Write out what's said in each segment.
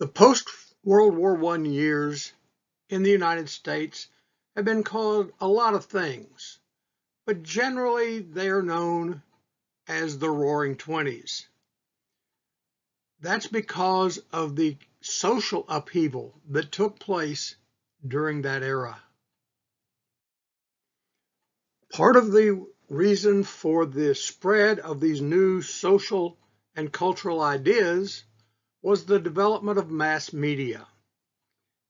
The post-World War I years in the United States have been called a lot of things, but generally they are known as the Roaring Twenties. That's because of the social upheaval that took place during that era. Part of the reason for the spread of these new social and cultural ideas was the development of mass media.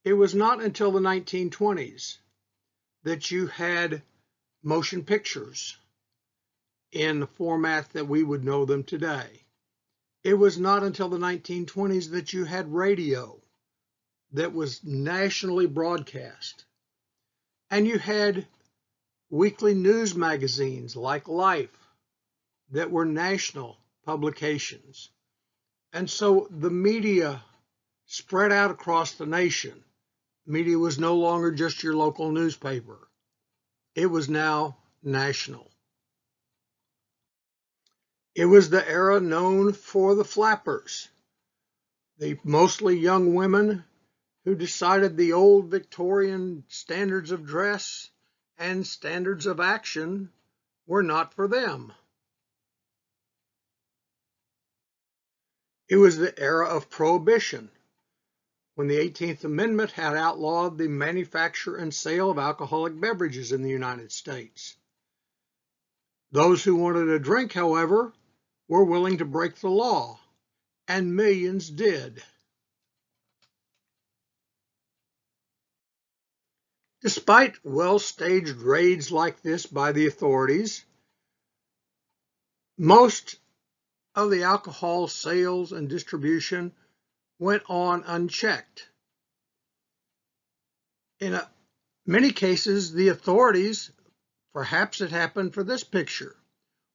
It was not until the 1920s that you had motion pictures in the format that we would know them today. It was not until the 1920s that you had radio that was nationally broadcast. And you had weekly news magazines like Life that were national publications. And so the media spread out across the nation. Media was no longer just your local newspaper. It was now national. It was the era known for the flappers, the mostly young women who decided the old Victorian standards of dress and standards of action were not for them. It was the era of prohibition, when the 18th Amendment had outlawed the manufacture and sale of alcoholic beverages in the United States. Those who wanted a drink, however, were willing to break the law, and millions did. Despite well-staged raids like this by the authorities, most of the alcohol sales and distribution went on unchecked. In a, many cases, the authorities, perhaps it happened for this picture,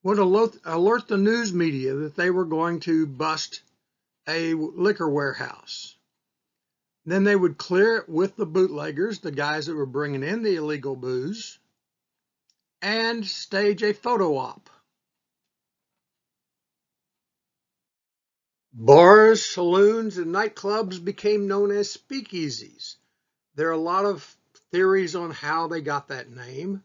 would alert, alert the news media that they were going to bust a liquor warehouse. Then they would clear it with the bootleggers, the guys that were bringing in the illegal booze, and stage a photo op. Bars, saloons, and nightclubs became known as speakeasies. There are a lot of theories on how they got that name.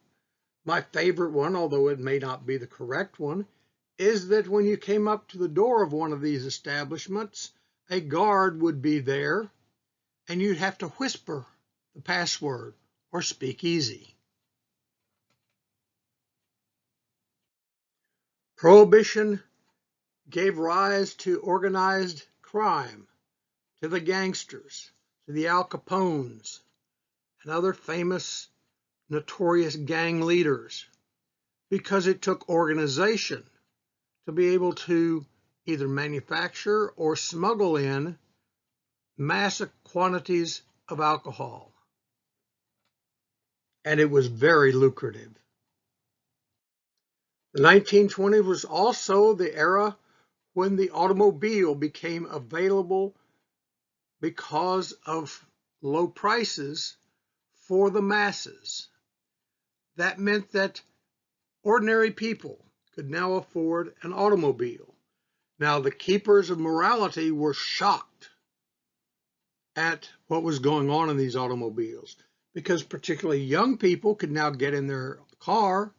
My favorite one, although it may not be the correct one, is that when you came up to the door of one of these establishments, a guard would be there and you'd have to whisper the password or speak easy. Prohibition gave rise to organized crime, to the gangsters, to the Al Capones, and other famous notorious gang leaders because it took organization to be able to either manufacture or smuggle in massive quantities of alcohol. And it was very lucrative. The 1920s was also the era when the automobile became available because of low prices for the masses. That meant that ordinary people could now afford an automobile. Now, the keepers of morality were shocked at what was going on in these automobiles because particularly young people could now get in their car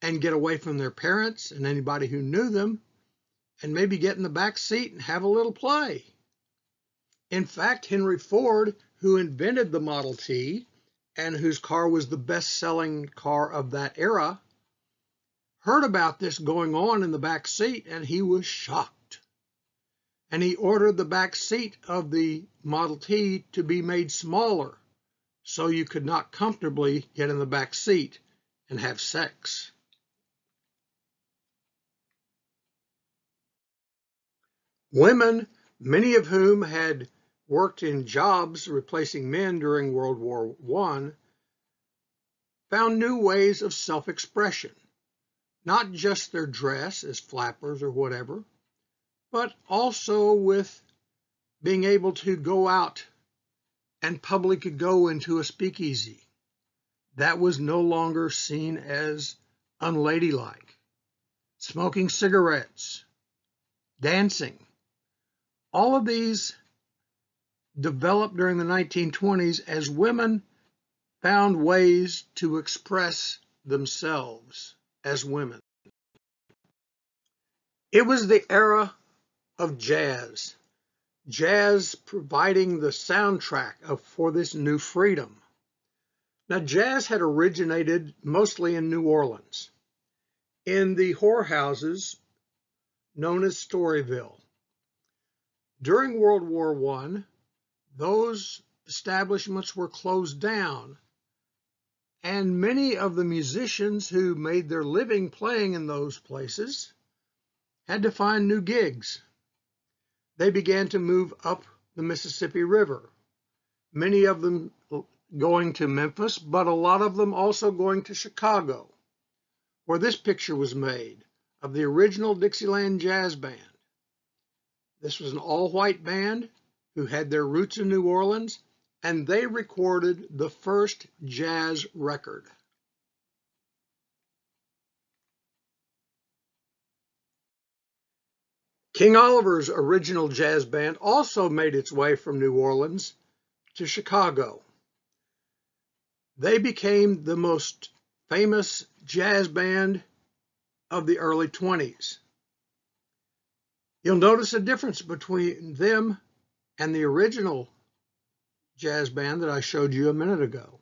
and get away from their parents and anybody who knew them and maybe get in the back seat and have a little play. In fact, Henry Ford, who invented the Model T, and whose car was the best-selling car of that era, heard about this going on in the back seat and he was shocked. And he ordered the back seat of the Model T to be made smaller so you could not comfortably get in the back seat and have sex. Women, many of whom had worked in jobs replacing men during World War I, found new ways of self-expression, not just their dress as flappers or whatever, but also with being able to go out and publicly go into a speakeasy. That was no longer seen as unladylike. Smoking cigarettes, dancing, all of these developed during the 1920s as women found ways to express themselves as women. It was the era of jazz, jazz providing the soundtrack of, for this new freedom. Now, jazz had originated mostly in New Orleans, in the whorehouses known as Storyville. During World War I, those establishments were closed down, and many of the musicians who made their living playing in those places had to find new gigs. They began to move up the Mississippi River, many of them going to Memphis, but a lot of them also going to Chicago, where this picture was made of the original Dixieland Jazz Band. This was an all-white band who had their roots in New Orleans, and they recorded the first jazz record. King Oliver's original jazz band also made its way from New Orleans to Chicago. They became the most famous jazz band of the early 20s. You'll notice a difference between them and the original jazz band that I showed you a minute ago.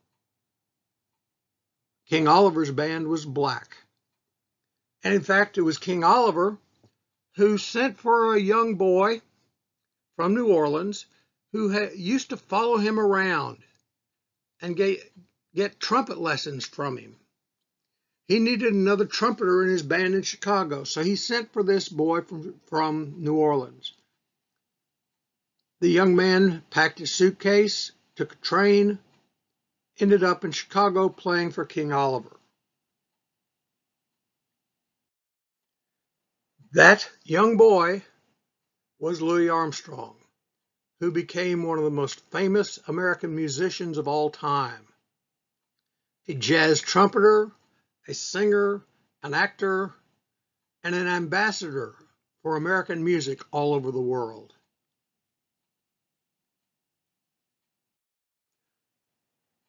King Oliver's band was black. And in fact, it was King Oliver who sent for a young boy from New Orleans who used to follow him around and get, get trumpet lessons from him. He needed another trumpeter in his band in Chicago, so he sent for this boy from, from New Orleans. The young man packed his suitcase, took a train, ended up in Chicago playing for King Oliver. That young boy was Louis Armstrong, who became one of the most famous American musicians of all time. A jazz trumpeter, a singer, an actor, and an ambassador for American music all over the world.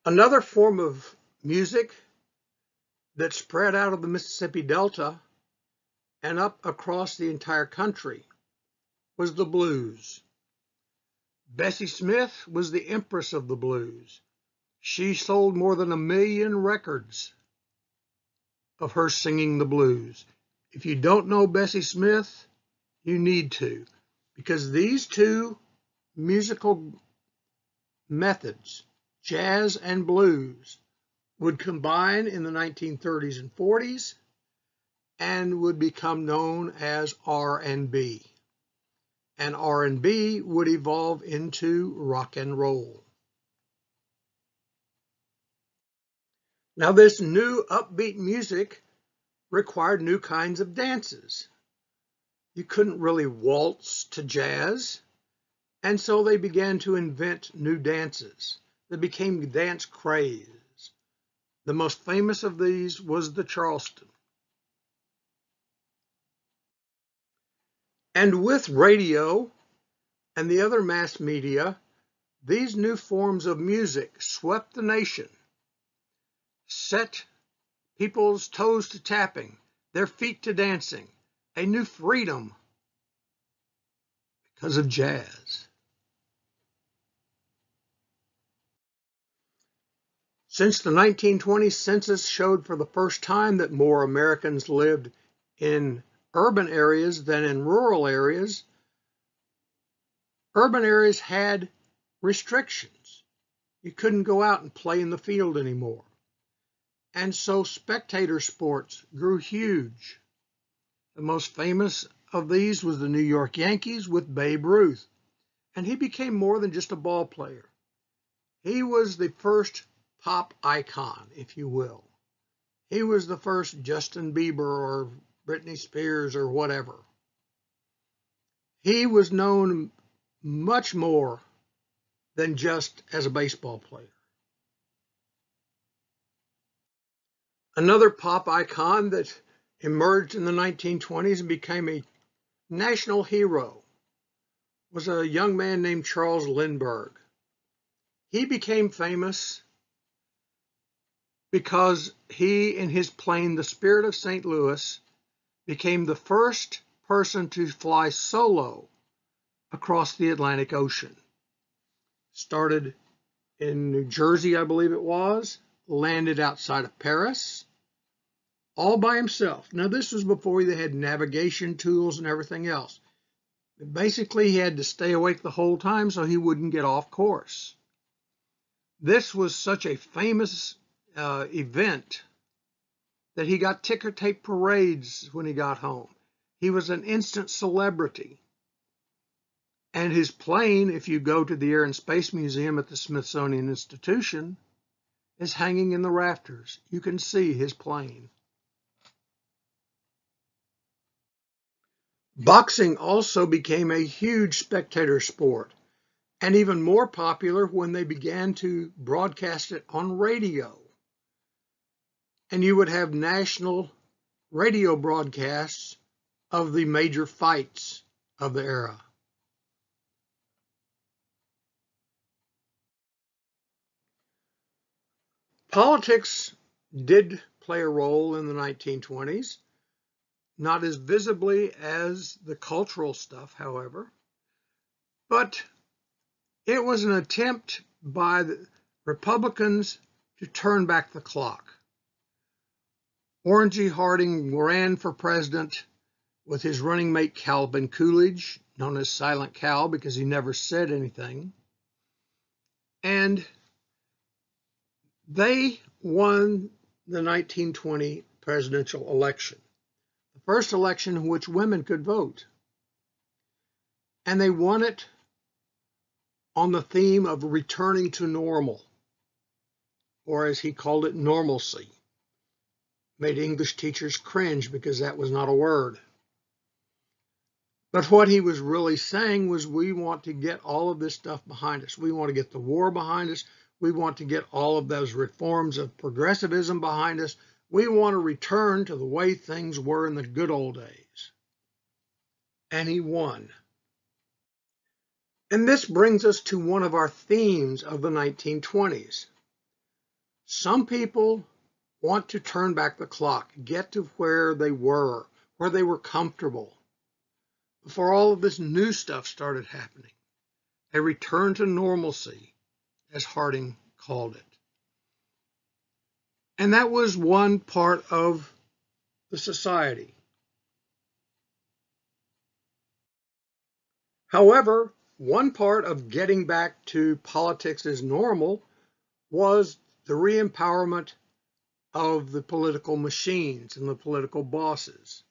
Another form of music that spread out of the Mississippi Delta and up across the entire country was the blues. Bessie Smith was the empress of the blues. She sold more than a million records of her singing the blues. If you don't know Bessie Smith, you need to, because these two musical methods, jazz and blues, would combine in the 1930s and 40s and would become known as R&B. And R&B would evolve into rock and roll. Now this new upbeat music required new kinds of dances. You couldn't really waltz to jazz, and so they began to invent new dances. They became dance craze. The most famous of these was the Charleston. And with radio and the other mass media, these new forms of music swept the nation, set people's toes to tapping, their feet to dancing, a new freedom because of jazz. Since the 1920 census showed for the first time that more Americans lived in urban areas than in rural areas, urban areas had restrictions. You couldn't go out and play in the field anymore. And so spectator sports grew huge. The most famous of these was the New York Yankees with Babe Ruth. And he became more than just a ball player. He was the first pop icon, if you will. He was the first Justin Bieber or Britney Spears or whatever. He was known much more than just as a baseball player. Another pop icon that emerged in the 1920s and became a national hero was a young man named Charles Lindbergh. He became famous because he, in his plane, the Spirit of St. Louis, became the first person to fly solo across the Atlantic Ocean. Started in New Jersey, I believe it was, landed outside of Paris, all by himself. Now, this was before they had navigation tools and everything else. Basically, he had to stay awake the whole time so he wouldn't get off course. This was such a famous uh, event that he got ticker tape parades when he got home. He was an instant celebrity. And his plane, if you go to the Air and Space Museum at the Smithsonian Institution, is hanging in the rafters. You can see his plane. Boxing also became a huge spectator sport and even more popular when they began to broadcast it on radio. And you would have national radio broadcasts of the major fights of the era. Politics did play a role in the 1920s not as visibly as the cultural stuff, however. But it was an attempt by the Republicans to turn back the clock. Warren G. Harding ran for president with his running mate Calvin Coolidge, known as Silent Cal because he never said anything. And they won the 1920 presidential election the first election in which women could vote. And they won it on the theme of returning to normal, or as he called it, normalcy. Made English teachers cringe because that was not a word. But what he was really saying was we want to get all of this stuff behind us. We want to get the war behind us. We want to get all of those reforms of progressivism behind us. We want to return to the way things were in the good old days. And he won. And this brings us to one of our themes of the 1920s. Some people want to turn back the clock, get to where they were, where they were comfortable, before all of this new stuff started happening. A return to normalcy, as Harding called it. And that was one part of the society. However, one part of getting back to politics as normal was the re-empowerment of the political machines and the political bosses.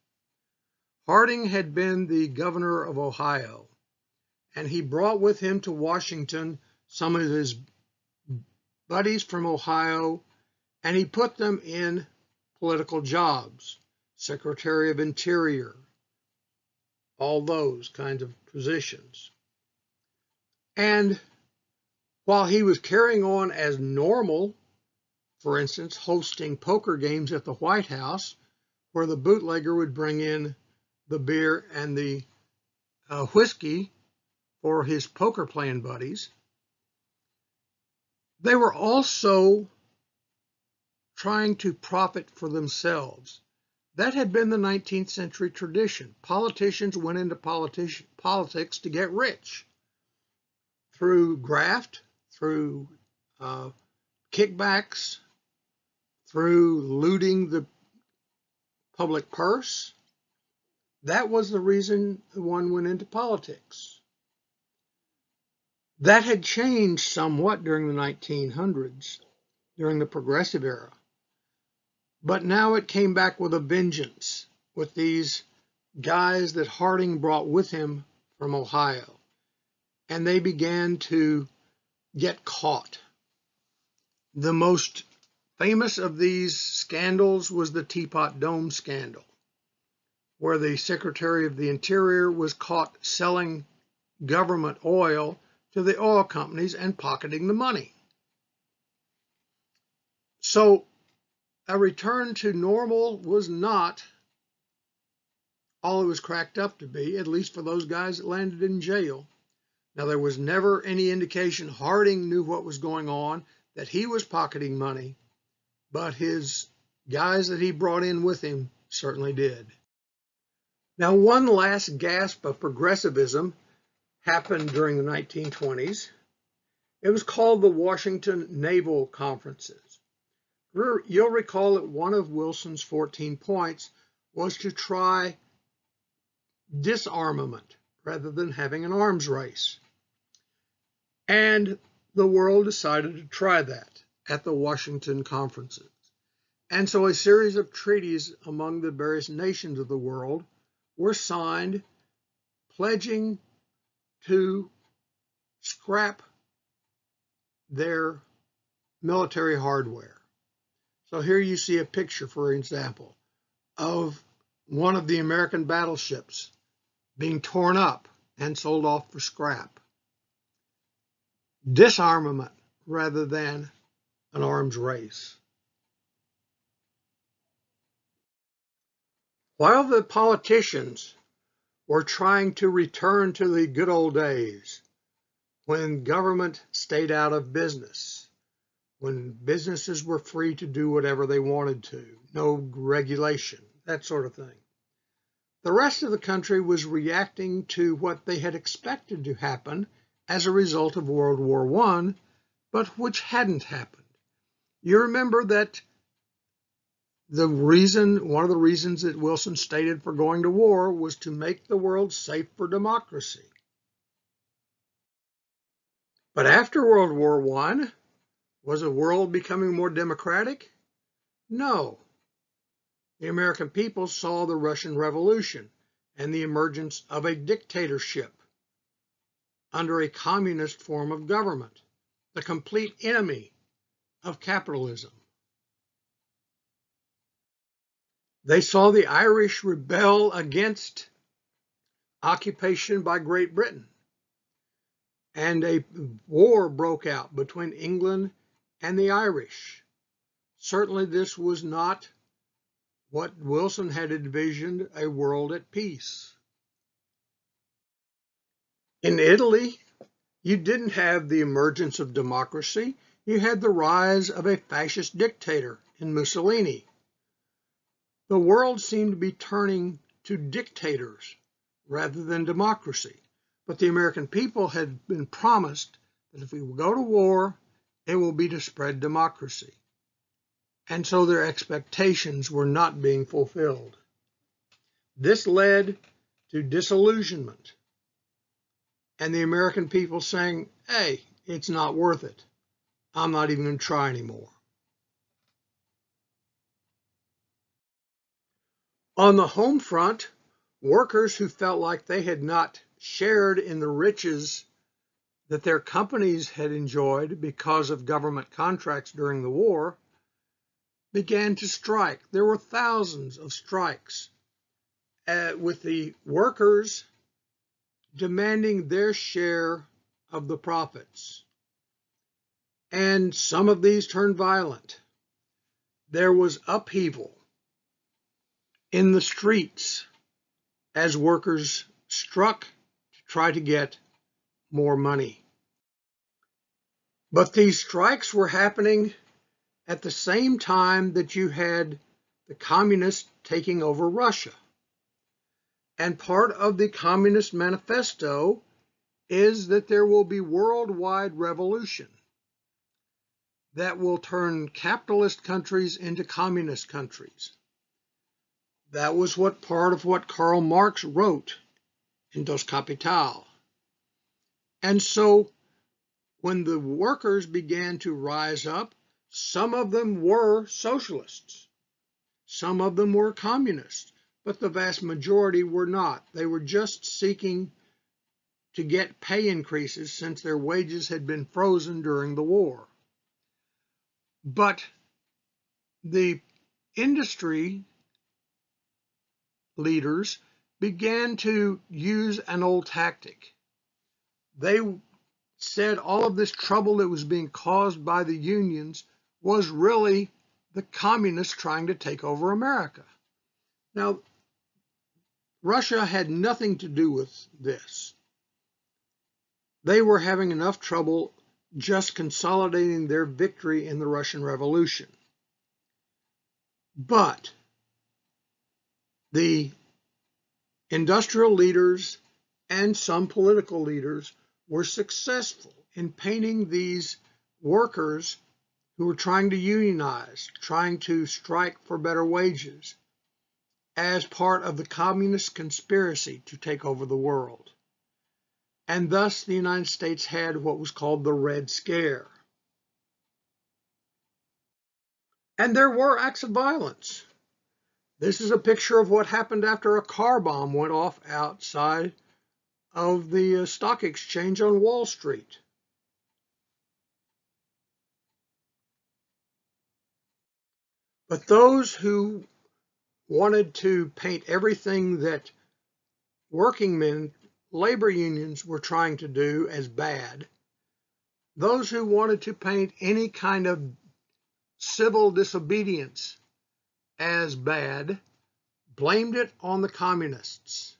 Harding had been the governor of Ohio, and he brought with him to Washington some of his buddies from Ohio and he put them in political jobs, Secretary of Interior, all those kinds of positions. And while he was carrying on as normal, for instance, hosting poker games at the White House, where the bootlegger would bring in the beer and the uh, whiskey for his poker playing buddies, they were also trying to profit for themselves. That had been the 19th century tradition. Politicians went into politics to get rich through graft, through uh, kickbacks, through looting the public purse. That was the reason one went into politics. That had changed somewhat during the 1900s, during the Progressive Era. But now it came back with a vengeance with these guys that Harding brought with him from Ohio. And they began to get caught. The most famous of these scandals was the Teapot Dome scandal, where the Secretary of the Interior was caught selling government oil to the oil companies and pocketing the money. So a return to normal was not all it was cracked up to be, at least for those guys that landed in jail. Now, there was never any indication Harding knew what was going on, that he was pocketing money, but his guys that he brought in with him certainly did. Now, one last gasp of progressivism happened during the 1920s. It was called the Washington Naval Conferences. You'll recall that one of Wilson's 14 points was to try disarmament rather than having an arms race. And the world decided to try that at the Washington conferences. And so a series of treaties among the various nations of the world were signed pledging to scrap their military hardware. So here you see a picture, for example, of one of the American battleships being torn up and sold off for scrap disarmament rather than an arms race. While the politicians were trying to return to the good old days when government stayed out of business, when businesses were free to do whatever they wanted to, no regulation, that sort of thing. The rest of the country was reacting to what they had expected to happen as a result of World War I, but which hadn't happened. You remember that the reason, one of the reasons that Wilson stated for going to war was to make the world safe for democracy. But after World War I, was the world becoming more democratic? No. The American people saw the Russian Revolution and the emergence of a dictatorship under a communist form of government, the complete enemy of capitalism. They saw the Irish rebel against occupation by Great Britain, and a war broke out between England and the Irish. Certainly, this was not what Wilson had envisioned a world at peace. In Italy, you didn't have the emergence of democracy. You had the rise of a fascist dictator in Mussolini. The world seemed to be turning to dictators rather than democracy. But the American people had been promised that if we go to war, it will be to spread democracy. And so their expectations were not being fulfilled. This led to disillusionment and the American people saying, hey, it's not worth it. I'm not even going to try anymore. On the home front, workers who felt like they had not shared in the riches that their companies had enjoyed because of government contracts during the war began to strike. There were thousands of strikes uh, with the workers demanding their share of the profits. And some of these turned violent. There was upheaval in the streets as workers struck to try to get more money. But these strikes were happening at the same time that you had the communists taking over Russia. And part of the Communist Manifesto is that there will be worldwide revolution that will turn capitalist countries into communist countries. That was what part of what Karl Marx wrote in Das Kapital. And so when the workers began to rise up, some of them were socialists. Some of them were communists but the vast majority were not. They were just seeking to get pay increases since their wages had been frozen during the war. But the industry leaders began to use an old tactic. They said all of this trouble that was being caused by the unions was really the communists trying to take over America. Now, Russia had nothing to do with this. they were having enough trouble just consolidating their victory in the Russian Revolution. But the industrial leaders and some political leaders were successful in painting these workers who were trying to unionize, trying to strike for better wages, as part of the communist conspiracy to take over the world. And thus the United States had what was called the Red Scare. And there were acts of violence. This is a picture of what happened after a car bomb went off outside of the uh, stock exchange on Wall Street. But those who wanted to paint everything that working men, labor unions were trying to do as bad, those who wanted to paint any kind of civil disobedience as bad blamed it on the communists.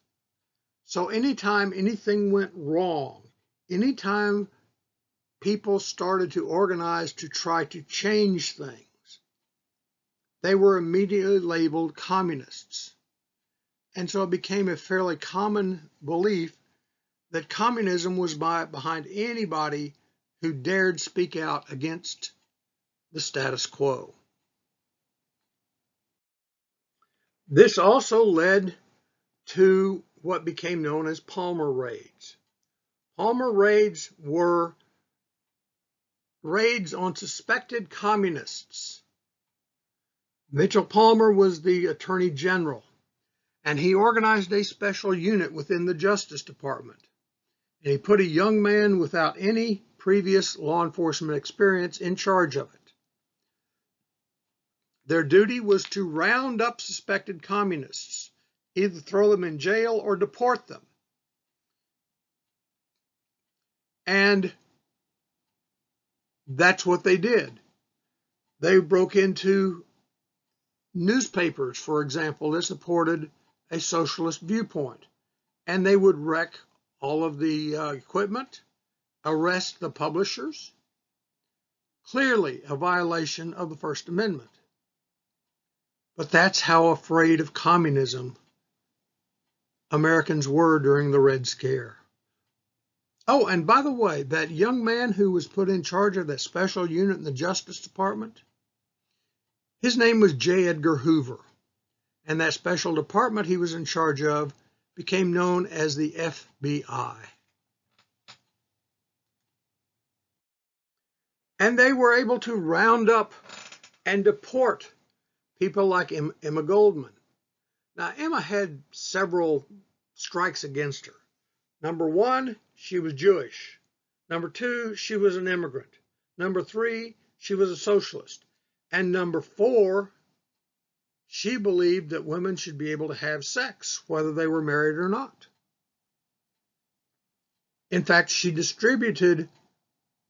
So anytime anything went wrong, anytime people started to organize to try to change things, they were immediately labeled communists. And so it became a fairly common belief that communism was by, behind anybody who dared speak out against the status quo. This also led to what became known as Palmer raids. Palmer raids were raids on suspected communists Mitchell Palmer was the Attorney General, and he organized a special unit within the Justice Department. And he put a young man without any previous law enforcement experience in charge of it. Their duty was to round up suspected communists, either throw them in jail or deport them. And that's what they did. They broke into newspapers, for example, that supported a socialist viewpoint. And they would wreck all of the uh, equipment, arrest the publishers. Clearly a violation of the First Amendment. But that's how afraid of communism Americans were during the Red Scare. Oh, and by the way, that young man who was put in charge of that special unit in the Justice Department, his name was J. Edgar Hoover, and that special department he was in charge of became known as the FBI. And they were able to round up and deport people like Emma Goldman. Now, Emma had several strikes against her. Number one, she was Jewish. Number two, she was an immigrant. Number three, she was a socialist. And number four, she believed that women should be able to have sex, whether they were married or not. In fact, she distributed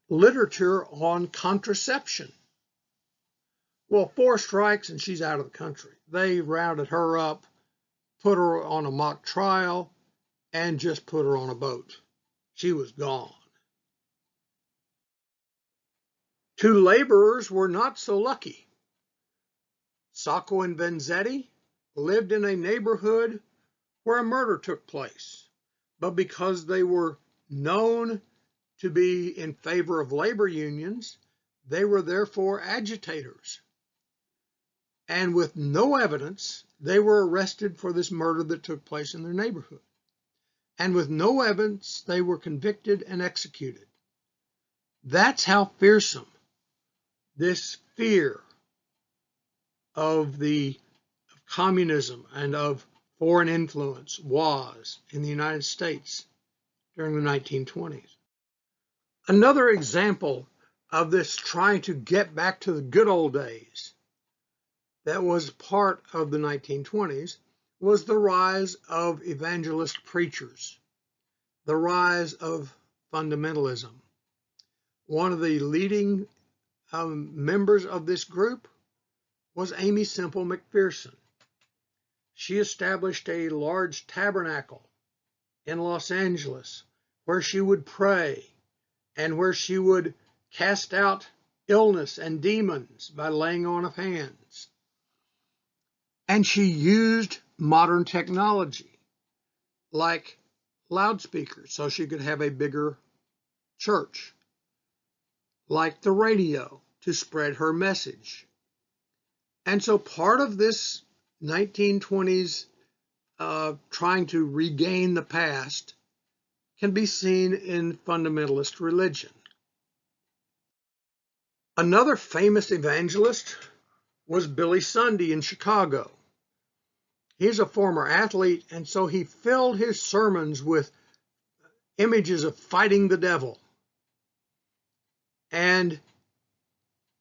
literature on contraception. Well, four strikes and she's out of the country. They rounded her up, put her on a mock trial, and just put her on a boat. She was gone. Two laborers were not so lucky. Sacco and Vanzetti lived in a neighborhood where a murder took place, but because they were known to be in favor of labor unions, they were therefore agitators. And with no evidence, they were arrested for this murder that took place in their neighborhood. And with no evidence, they were convicted and executed. That's how fearsome this fear of the of communism and of foreign influence was in the United States during the 1920s. Another example of this trying to get back to the good old days that was part of the 1920s was the rise of evangelist preachers, the rise of fundamentalism. One of the leading um, members of this group was Aimee Semple McPherson. She established a large tabernacle in Los Angeles where she would pray and where she would cast out illness and demons by laying on of hands. And she used modern technology like loudspeakers so she could have a bigger church, like the radio to spread her message. And so part of this 1920s uh, trying to regain the past can be seen in fundamentalist religion. Another famous evangelist was Billy Sunday in Chicago. He's a former athlete, and so he filled his sermons with images of fighting the devil and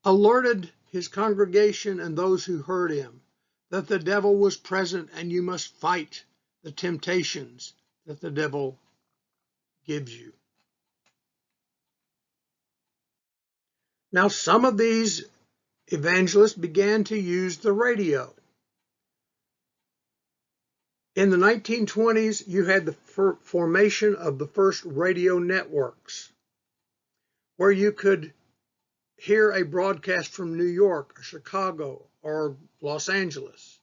alerted his congregation and those who heard him that the devil was present and you must fight the temptations that the devil gives you. Now, some of these evangelists began to use the radio. In the 1920s, you had the formation of the first radio networks where you could hear a broadcast from New York or Chicago or Los Angeles.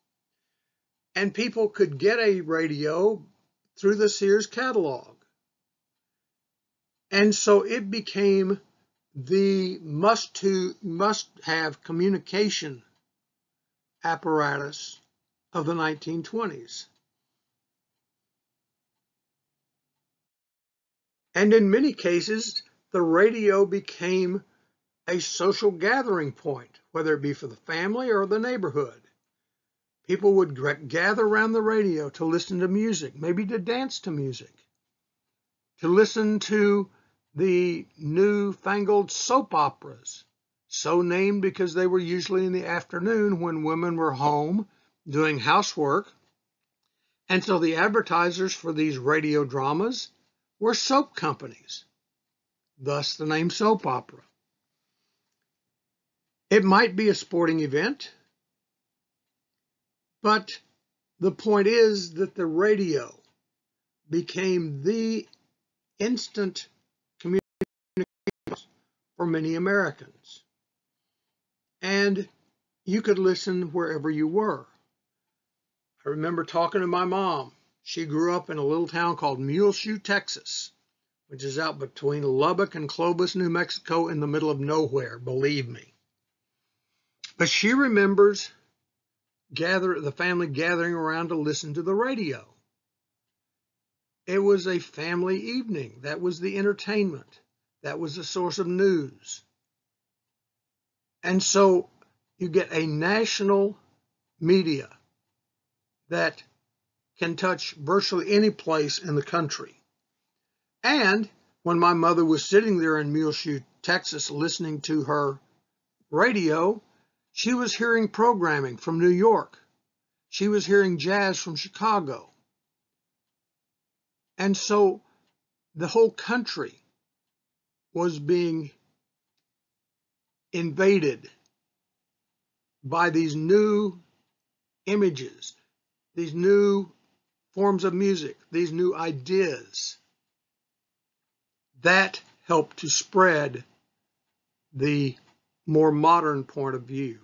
And people could get a radio through the Sears catalog. And so it became the must to must have communication apparatus of the 1920s. And in many cases, the radio became a social gathering point, whether it be for the family or the neighborhood. People would gather around the radio to listen to music, maybe to dance to music, to listen to the newfangled soap operas, so named because they were usually in the afternoon when women were home doing housework. And so the advertisers for these radio dramas were soap companies, thus the name soap opera. It might be a sporting event, but the point is that the radio became the instant for many Americans. And you could listen wherever you were. I remember talking to my mom. She grew up in a little town called Muleshoe, Texas, which is out between Lubbock and Clovis, New Mexico, in the middle of nowhere, believe me. But she remembers gather the family gathering around to listen to the radio. It was a family evening. That was the entertainment. That was the source of news. And so you get a national media that can touch virtually any place in the country. And when my mother was sitting there in Muleshoe, Texas, listening to her radio, she was hearing programming from New York. She was hearing jazz from Chicago. And so the whole country was being invaded by these new images, these new forms of music, these new ideas. That helped to spread the more modern point of view.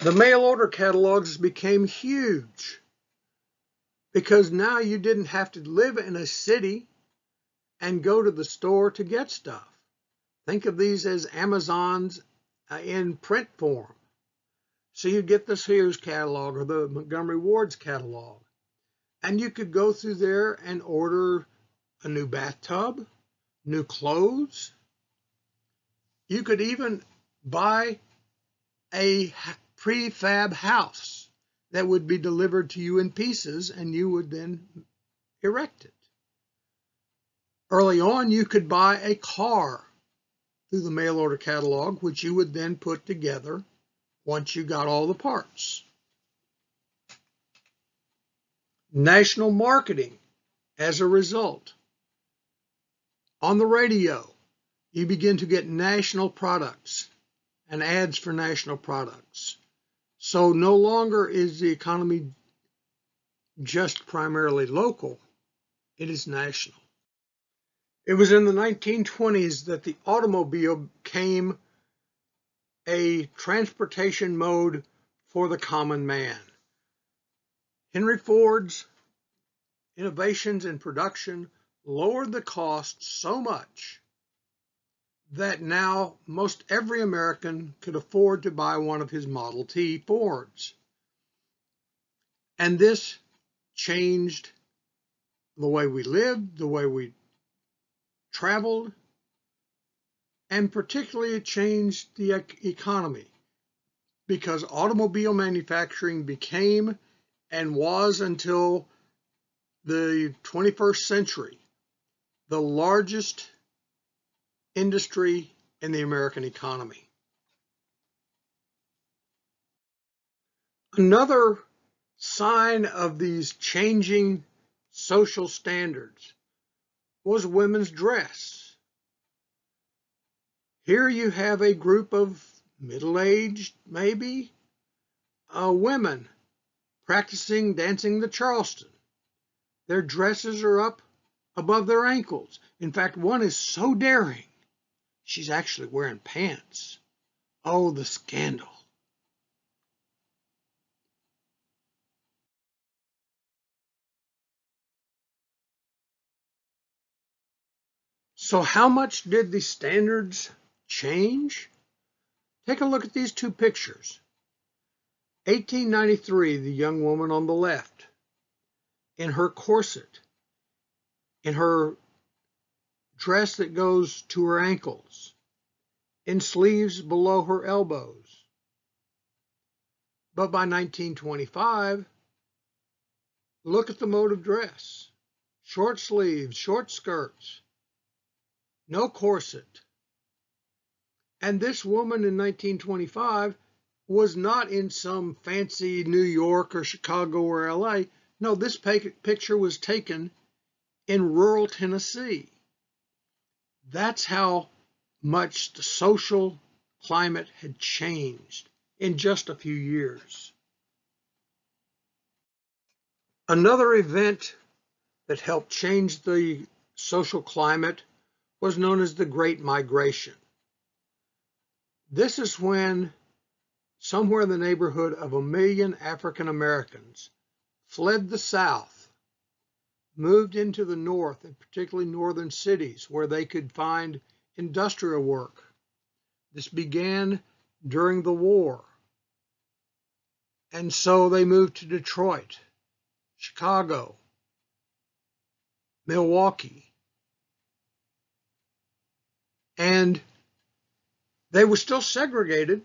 The mail order catalogs became huge because now you didn't have to live in a city and go to the store to get stuff. Think of these as Amazons uh, in print form. So you get the Sears catalog or the Montgomery Ward's catalog. And you could go through there and order a new bathtub, new clothes. You could even buy a prefab house that would be delivered to you in pieces and you would then erect it. Early on, you could buy a car through the mail order catalog, which you would then put together once you got all the parts. National marketing as a result. On the radio, you begin to get national products and ads for national products. So no longer is the economy just primarily local, it is national. It was in the 1920s that the automobile became a transportation mode for the common man. Henry Ford's innovations in production lowered the cost so much that now most every American could afford to buy one of his Model T Fords. And this changed the way we lived, the way we traveled, and particularly changed the economy because automobile manufacturing became and was until the 21st century the largest industry in the American economy. Another sign of these changing social standards was women's dress. Here you have a group of middle-aged, maybe, uh, women practicing dancing the Charleston. Their dresses are up above their ankles. In fact, one is so daring, she's actually wearing pants. Oh, the scandal. So how much did the standards change? Take a look at these two pictures. 1893, the young woman on the left, in her corset, in her dress that goes to her ankles, in sleeves below her elbows. But by 1925, look at the mode of dress. Short sleeves, short skirts, no corset. And this woman in 1925 was not in some fancy New York or Chicago or LA. No, this picture was taken in rural Tennessee. That's how much the social climate had changed in just a few years. Another event that helped change the social climate was known as the Great Migration. This is when somewhere in the neighborhood of a million African Americans fled the South, moved into the North, and particularly northern cities where they could find industrial work. This began during the war. And so they moved to Detroit, Chicago, Milwaukee, and they were still segregated.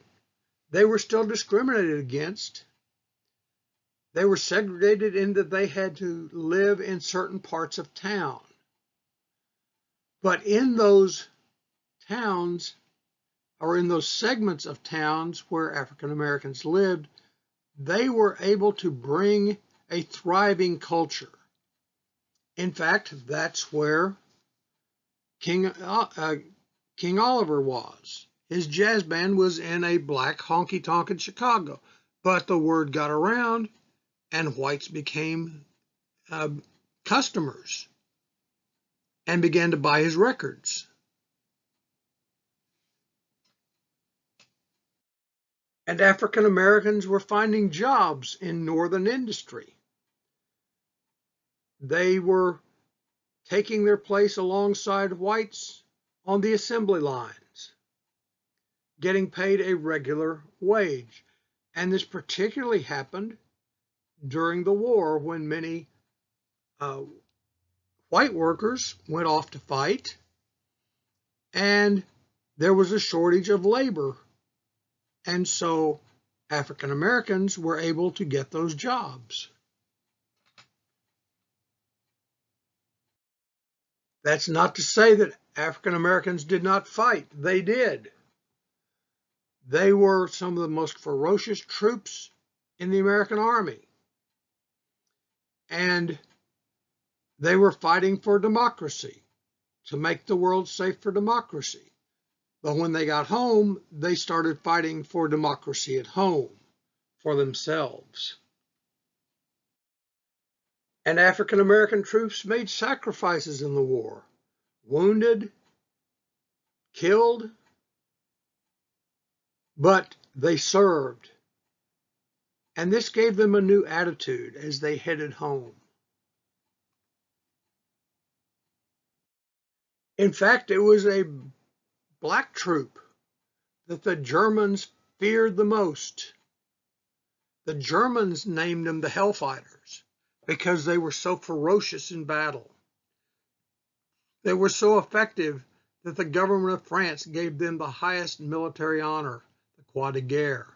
They were still discriminated against. They were segregated in that they had to live in certain parts of town. But in those towns, or in those segments of towns where African Americans lived, they were able to bring a thriving culture. In fact, that's where King uh, uh King Oliver was. His jazz band was in a black honky tonk in Chicago, but the word got around and whites became uh, customers and began to buy his records. And African Americans were finding jobs in northern industry. They were taking their place alongside whites on the assembly lines, getting paid a regular wage. And this particularly happened during the war when many uh, white workers went off to fight and there was a shortage of labor. And so African Americans were able to get those jobs. That's not to say that African Americans did not fight. They did. They were some of the most ferocious troops in the American Army. And they were fighting for democracy, to make the world safe for democracy. But when they got home, they started fighting for democracy at home, for themselves. And African American troops made sacrifices in the war. Wounded, killed, but they served. And this gave them a new attitude as they headed home. In fact, it was a black troop that the Germans feared the most. The Germans named them the Hellfighters because they were so ferocious in battle. They were so effective that the government of France gave them the highest military honor, the Croix de Guerre,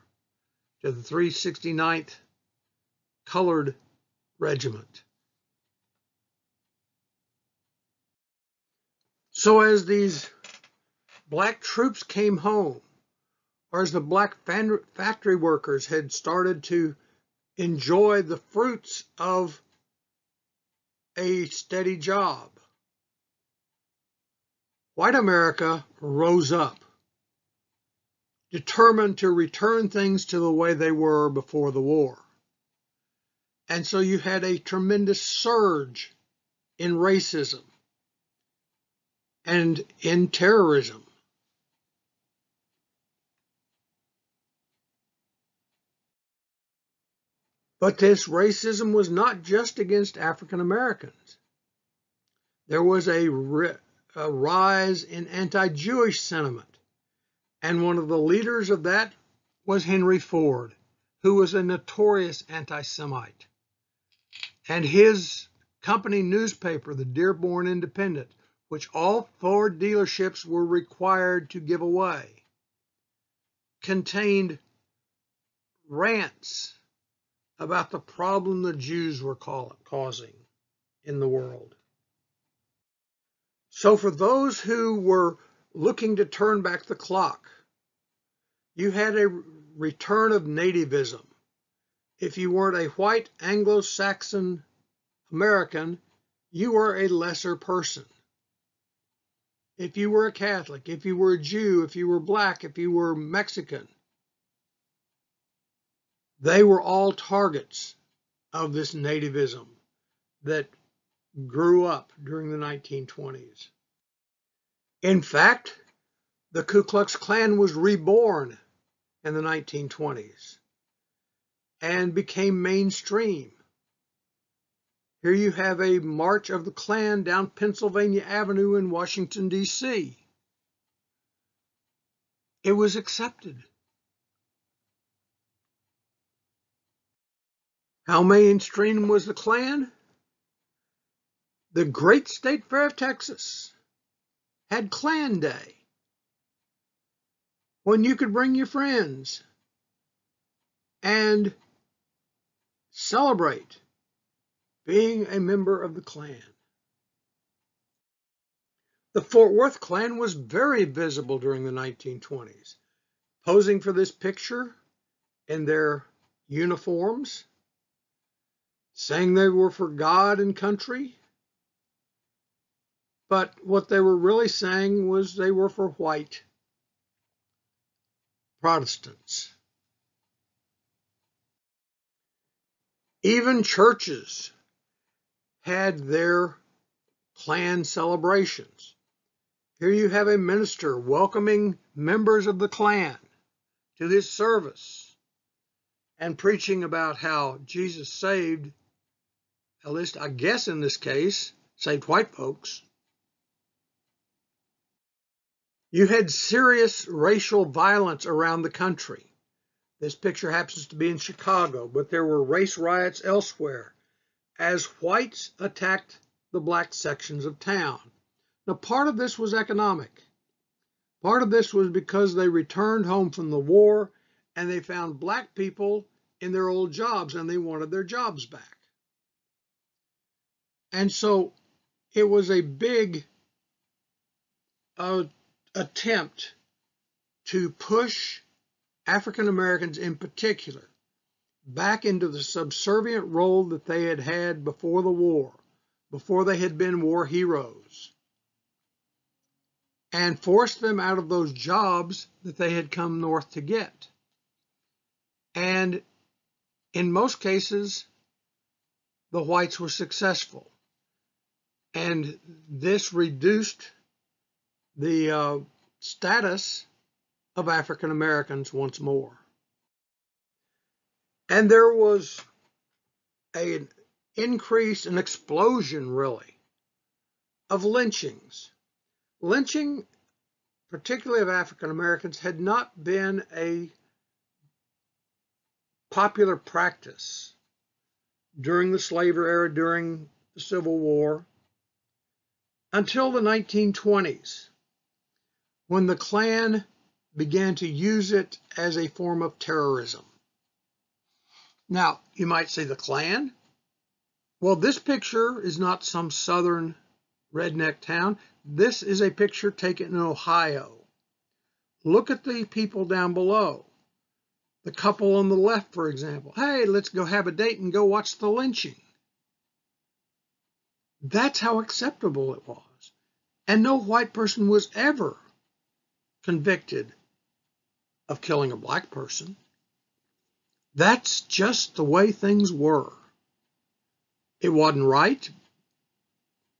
to the 369th Colored Regiment. So as these black troops came home, or as the black factory workers had started to enjoy the fruits of a steady job, white America rose up, determined to return things to the way they were before the war. And so you had a tremendous surge in racism and in terrorism. But this racism was not just against African Americans. There was a, a rise in anti Jewish sentiment. And one of the leaders of that was Henry Ford, who was a notorious anti Semite. And his company newspaper, the Dearborn Independent, which all Ford dealerships were required to give away, contained rants about the problem the Jews were causing in the world. So, for those who were looking to turn back the clock, you had a return of nativism. If you weren't a white Anglo Saxon American, you were a lesser person if you were a Catholic, if you were a Jew, if you were black, if you were Mexican, they were all targets of this nativism that grew up during the 1920s. In fact, the Ku Klux Klan was reborn in the 1920s and became mainstream. Here you have a march of the Klan down Pennsylvania Avenue in Washington, D.C. It was accepted. How mainstream was the Klan? The great state fair of Texas had Klan Day when you could bring your friends and celebrate being a member of the Klan. The Fort Worth Klan was very visible during the 1920s, posing for this picture in their uniforms, saying they were for God and country. But what they were really saying was they were for white Protestants. Even churches had their Klan celebrations. Here you have a minister welcoming members of the Klan to his service and preaching about how Jesus saved, at least I guess in this case, saved white folks. You had serious racial violence around the country. This picture happens to be in Chicago, but there were race riots elsewhere as whites attacked the black sections of town. Now, part of this was economic. Part of this was because they returned home from the war and they found black people in their old jobs and they wanted their jobs back. And so it was a big uh, attempt to push African Americans in particular back into the subservient role that they had had before the war, before they had been war heroes, and forced them out of those jobs that they had come north to get. And in most cases, the whites were successful. And this reduced the uh, status of African Americans once more. And there was an increase, an explosion really, of lynchings. Lynching, particularly of African Americans, had not been a popular practice during the slavery era, during the Civil War, until the 1920s, when the Klan began to use it as a form of terrorism. Now, you might say the Klan? Well, this picture is not some southern redneck town. This is a picture taken in Ohio. Look at the people down below. The couple on the left, for example. Hey, let's go have a date and go watch the lynching. That's how acceptable it was. And no white person was ever convicted of killing a black person. That's just the way things were. It wasn't right,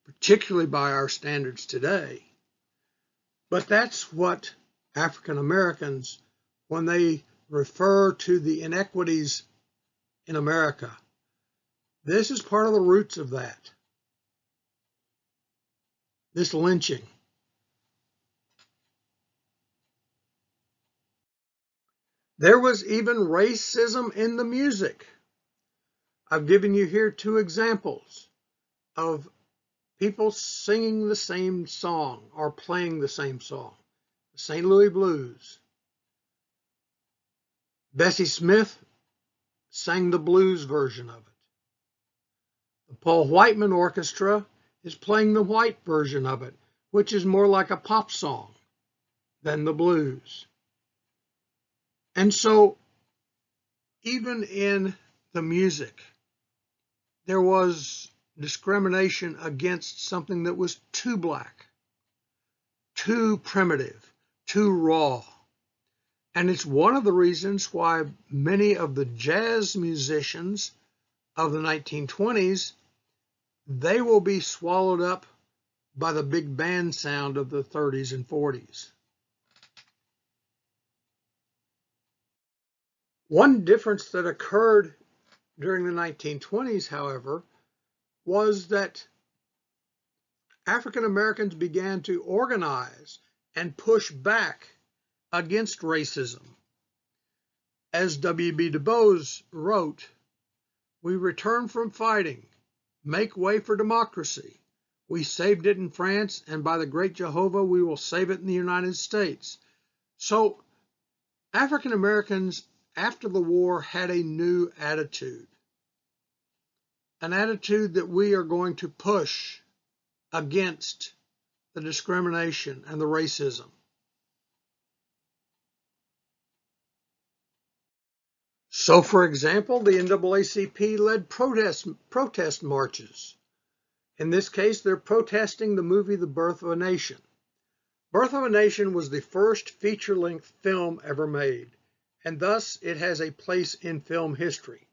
particularly by our standards today. But that's what African Americans, when they refer to the inequities in America, this is part of the roots of that. This lynching. There was even racism in the music. I've given you here two examples of people singing the same song or playing the same song. The St. Louis Blues. Bessie Smith sang the blues version of it. The Paul Whiteman Orchestra is playing the white version of it, which is more like a pop song than the blues. And so, even in the music, there was discrimination against something that was too black, too primitive, too raw. And it's one of the reasons why many of the jazz musicians of the 1920s, they will be swallowed up by the big band sound of the 30s and 40s. One difference that occurred during the 1920s, however, was that African Americans began to organize and push back against racism. As W.B. Du Bois wrote, we return from fighting, make way for democracy. We saved it in France, and by the great Jehovah, we will save it in the United States. So, African Americans after the war had a new attitude. An attitude that we are going to push against the discrimination and the racism. So, for example, the NAACP led protest, protest marches. In this case, they're protesting the movie The Birth of a Nation. Birth of a Nation was the first feature length film ever made and thus it has a place in film history.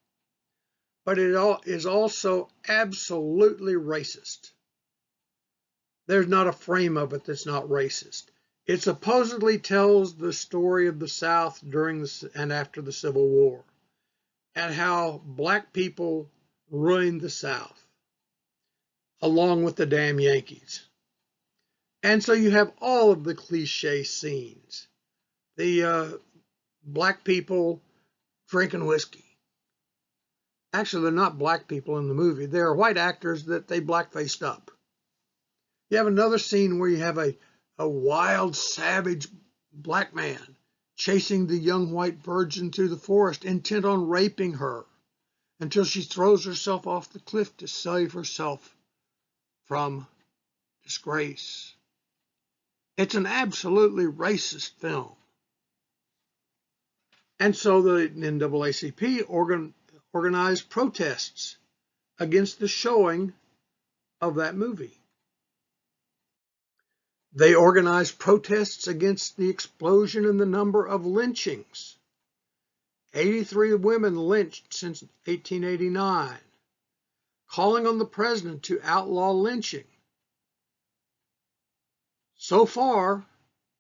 But it is also absolutely racist. There's not a frame of it that's not racist. It supposedly tells the story of the South during the, and after the Civil War and how black people ruined the South along with the damn Yankees. And so you have all of the cliche scenes. The uh, black people drinking whiskey. Actually, they're not black people in the movie. They are white actors that they blackfaced up. You have another scene where you have a, a wild, savage black man chasing the young white virgin through the forest, intent on raping her until she throws herself off the cliff to save herself from disgrace. It's an absolutely racist film. And so the NAACP organ, organized protests against the showing of that movie. They organized protests against the explosion in the number of lynchings. 83 women lynched since 1889, calling on the president to outlaw lynching. So far,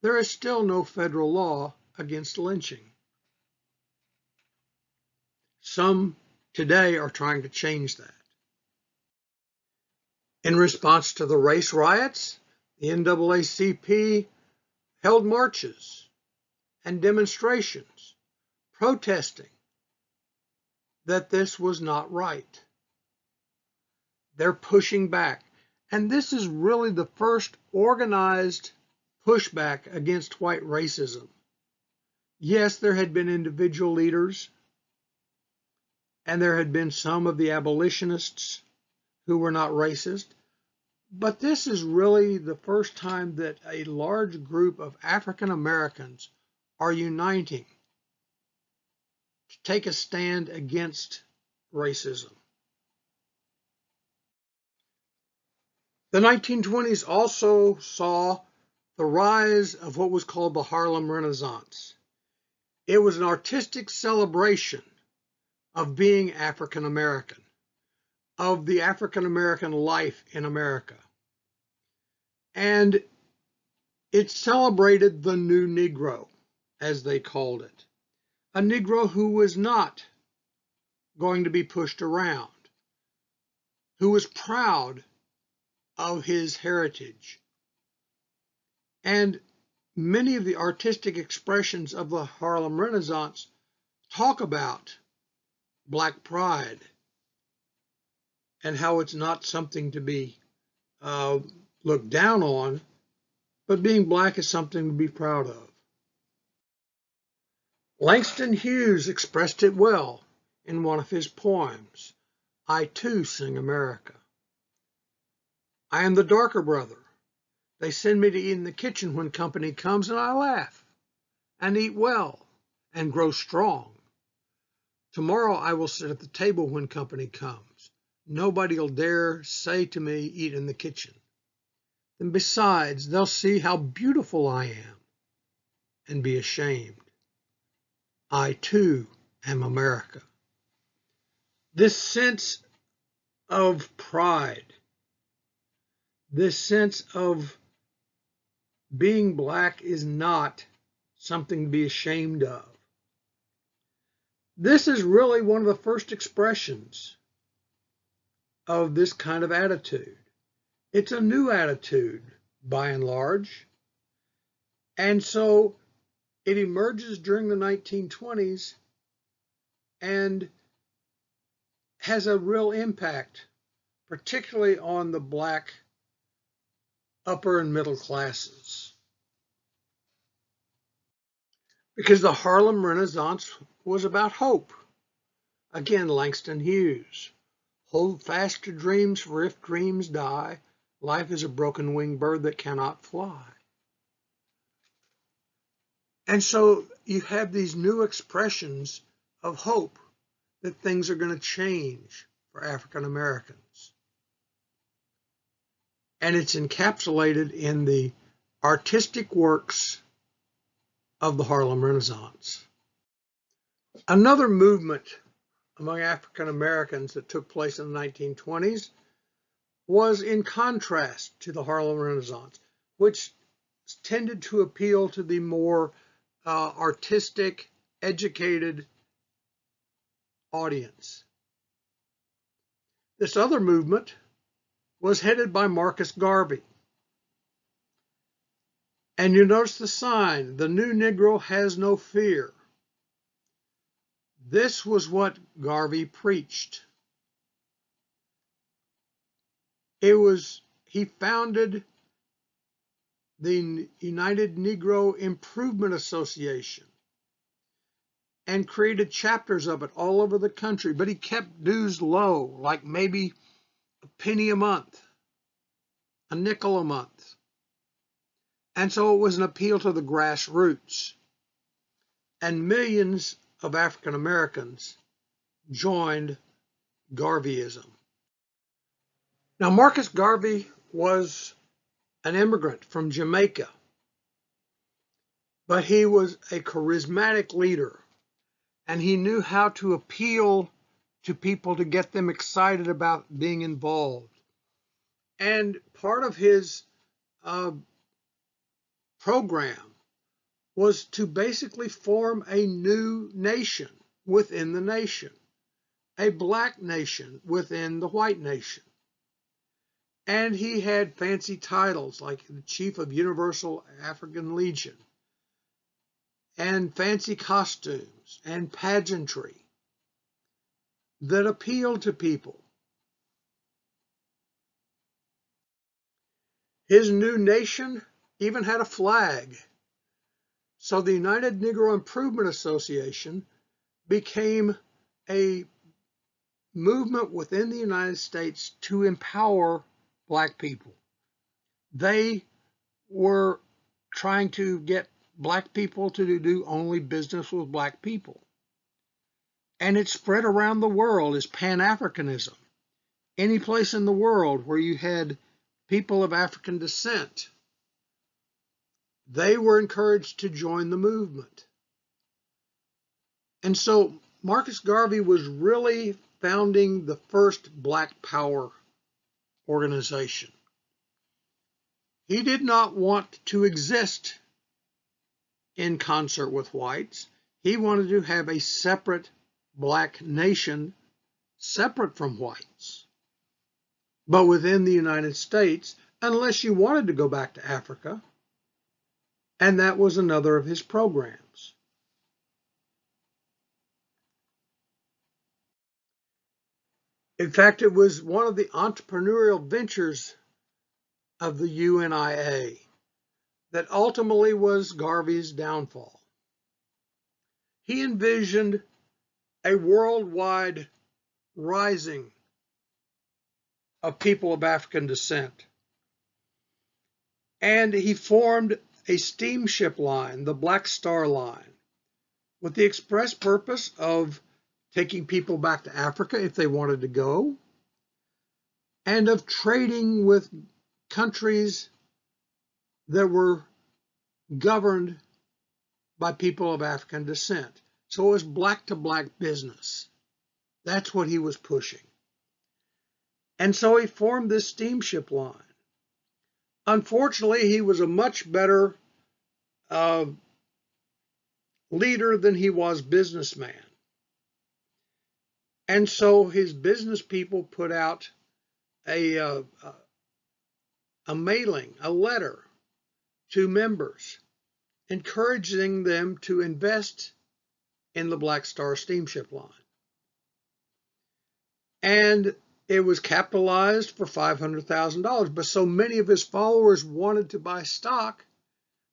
there is still no federal law against lynching. Some today are trying to change that. In response to the race riots, the NAACP held marches and demonstrations protesting that this was not right. They're pushing back. And this is really the first organized pushback against white racism. Yes, there had been individual leaders, and there had been some of the abolitionists who were not racist, but this is really the first time that a large group of African Americans are uniting to take a stand against racism. The 1920s also saw the rise of what was called the Harlem Renaissance. It was an artistic celebration of being African American, of the African American life in America. And it celebrated the new Negro, as they called it. A Negro who was not going to be pushed around, who was proud of his heritage. And many of the artistic expressions of the Harlem Renaissance talk about black pride and how it's not something to be uh, looked down on, but being black is something to be proud of. Langston Hughes expressed it well in one of his poems, I Too Sing America. I am the darker brother. They send me to eat in the kitchen when company comes, and I laugh and eat well and grow strong. Tomorrow I will sit at the table when company comes. Nobody'll dare say to me, eat in the kitchen. And besides, they'll see how beautiful I am and be ashamed. I too am America. This sense of pride, this sense of being black is not something to be ashamed of. This is really one of the first expressions of this kind of attitude. It's a new attitude by and large. And so it emerges during the 1920s and has a real impact, particularly on the black upper and middle classes. Because the Harlem Renaissance was about hope. Again, Langston Hughes. Hold fast to dreams, for if dreams die, Life is a broken winged bird that cannot fly. And so you have these new expressions of hope that things are going to change for African Americans. And it's encapsulated in the artistic works of the Harlem Renaissance. Another movement among African Americans that took place in the 1920s was in contrast to the Harlem Renaissance, which tended to appeal to the more uh, artistic, educated audience. This other movement was headed by Marcus Garvey. And you notice the sign, the new Negro has no fear. This was what Garvey preached. It was, he founded the United Negro Improvement Association and created chapters of it all over the country, but he kept dues low, like maybe a penny a month, a nickel a month. And so it was an appeal to the grassroots. And millions of African Americans joined Garveyism. Now, Marcus Garvey was an immigrant from Jamaica, but he was a charismatic leader and he knew how to appeal to people to get them excited about being involved. And part of his uh, program was to basically form a new nation within the nation, a black nation within the white nation. And he had fancy titles like the Chief of Universal African Legion, and fancy costumes and pageantry that appealed to people. His new nation even had a flag. So the United Negro Improvement Association became a movement within the United States to empower black people. They were trying to get black people to do only business with black people. And it spread around the world as Pan Africanism. Any place in the world where you had people of African descent, they were encouraged to join the movement. And so Marcus Garvey was really founding the first Black Power organization. He did not want to exist in concert with whites. He wanted to have a separate black nation separate from whites. But within the United States, unless you wanted to go back to Africa, and that was another of his programs. In fact, it was one of the entrepreneurial ventures of the UNIA that ultimately was Garvey's downfall. He envisioned a worldwide rising of people of African descent. And he formed a steamship line, the Black Star Line, with the express purpose of taking people back to Africa if they wanted to go, and of trading with countries that were governed by people of African descent. So it was black to black business. That's what he was pushing. And so he formed this steamship line. Unfortunately, he was a much better uh, leader than he was businessman. And so his business people put out a, uh, a mailing, a letter to members, encouraging them to invest in the Black Star Steamship Line. And it was capitalized for $500,000. But so many of his followers wanted to buy stock